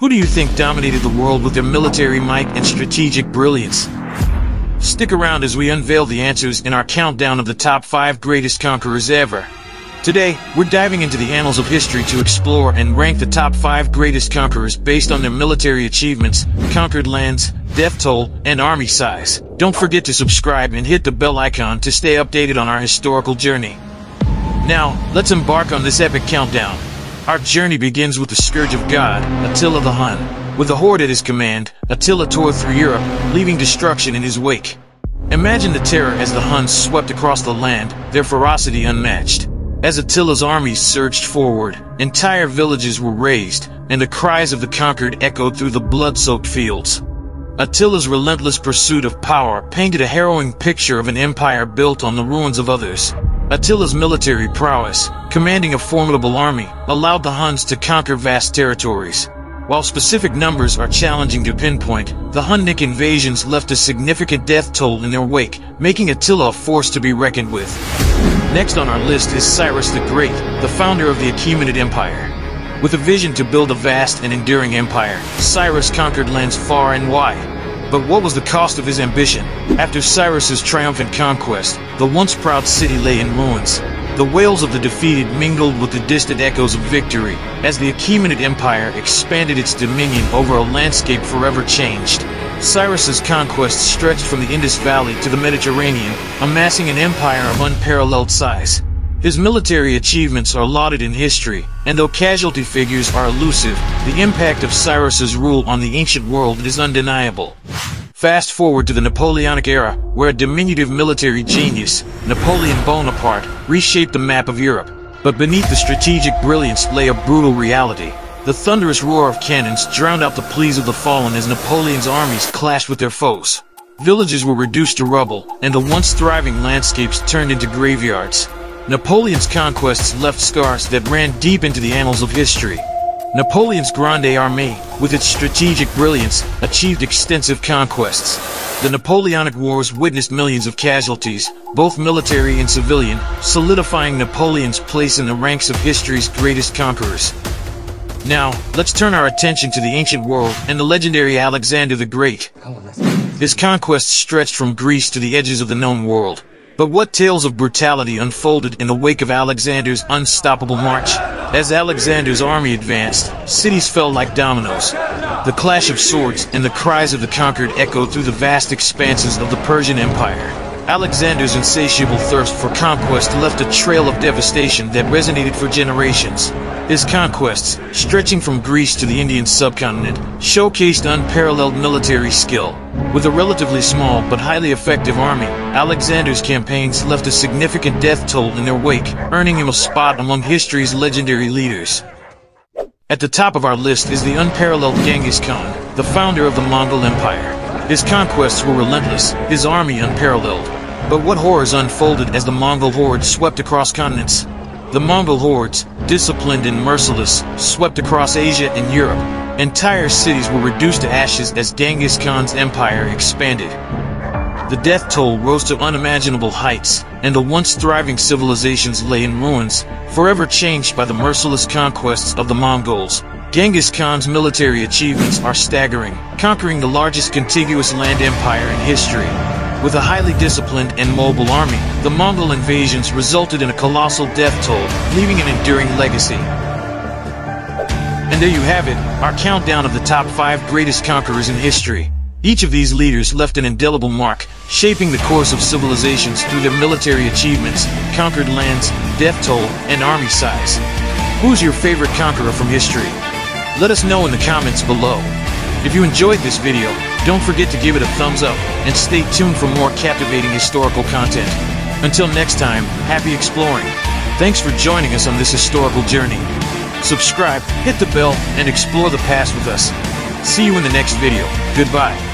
Who do you think dominated the world with their military might and strategic brilliance? Stick around as we unveil the answers in our countdown of the top 5 greatest conquerors ever. Today, we're diving into the annals of history to explore and rank the top 5 greatest conquerors based on their military achievements, conquered lands, death toll, and army size. Don't forget to subscribe and hit the bell icon to stay updated on our historical journey. Now, let's embark on this epic countdown. Our journey begins with the Scourge of God, Attila the Hun. With a horde at his command, Attila tore through Europe, leaving destruction in his wake. Imagine the terror as the Huns swept across the land, their ferocity unmatched. As Attila's armies surged forward, entire villages were razed, and the cries of the conquered echoed through the blood-soaked fields. Attila's relentless pursuit of power painted a harrowing picture of an empire built on the ruins of others. Attila's military prowess, commanding a formidable army, allowed the Huns to conquer vast territories. While specific numbers are challenging to pinpoint, the Hunnic invasions left a significant death toll in their wake, making Attila a force to be reckoned with. Next on our list is Cyrus the Great, the founder of the Achaemenid Empire. With a vision to build a vast and enduring empire, Cyrus conquered lands far and wide, but what was the cost of his ambition? After Cyrus's triumphant conquest, the once proud city lay in ruins. The wails of the defeated mingled with the distant echoes of victory, as the Achaemenid Empire expanded its dominion over a landscape forever changed. Cyrus's conquests stretched from the Indus Valley to the Mediterranean, amassing an empire of unparalleled size. His military achievements are lauded in history, and though casualty figures are elusive, the impact of Cyrus's rule on the ancient world is undeniable. Fast forward to the Napoleonic era, where a diminutive military genius, Napoleon Bonaparte, reshaped the map of Europe. But beneath the strategic brilliance lay a brutal reality. The thunderous roar of cannons drowned out the pleas of the fallen as Napoleon's armies clashed with their foes. Villages were reduced to rubble, and the once thriving landscapes turned into graveyards. Napoleon's conquests left scars that ran deep into the annals of history. Napoleon's Grande Armée, with its strategic brilliance, achieved extensive conquests. The Napoleonic Wars witnessed millions of casualties, both military and civilian, solidifying Napoleon's place in the ranks of history's greatest conquerors. Now, let's turn our attention to the ancient world and the legendary Alexander the Great. His conquests stretched from Greece to the edges of the known world. But what tales of brutality unfolded in the wake of Alexander's unstoppable march? As Alexander's army advanced, cities fell like dominoes. The clash of swords and the cries of the conquered echoed through the vast expanses of the Persian Empire. Alexander's insatiable thirst for conquest left a trail of devastation that resonated for generations. His conquests, stretching from Greece to the Indian subcontinent, showcased unparalleled military skill. With a relatively small but highly effective army, Alexander's campaigns left a significant death toll in their wake, earning him a spot among history's legendary leaders. At the top of our list is the unparalleled Genghis Khan, the founder of the Mongol Empire. His conquests were relentless, his army unparalleled. But what horrors unfolded as the Mongol horde swept across continents? The Mongol hordes, disciplined and merciless, swept across Asia and Europe. Entire cities were reduced to ashes as Genghis Khan's empire expanded. The death toll rose to unimaginable heights, and the once thriving civilizations lay in ruins, forever changed by the merciless conquests of the Mongols. Genghis Khan's military achievements are staggering, conquering the largest contiguous land empire in history. With a highly disciplined and mobile army, the Mongol invasions resulted in a colossal death toll, leaving an enduring legacy. And there you have it, our countdown of the top 5 greatest conquerors in history. Each of these leaders left an indelible mark, shaping the course of civilizations through their military achievements, conquered lands, death toll, and army size. Who's your favorite conqueror from history? Let us know in the comments below. If you enjoyed this video, don't forget to give it a thumbs up and stay tuned for more captivating historical content. Until next time, happy exploring. Thanks for joining us on this historical journey. Subscribe, hit the bell, and explore the past with us. See you in the next video. Goodbye.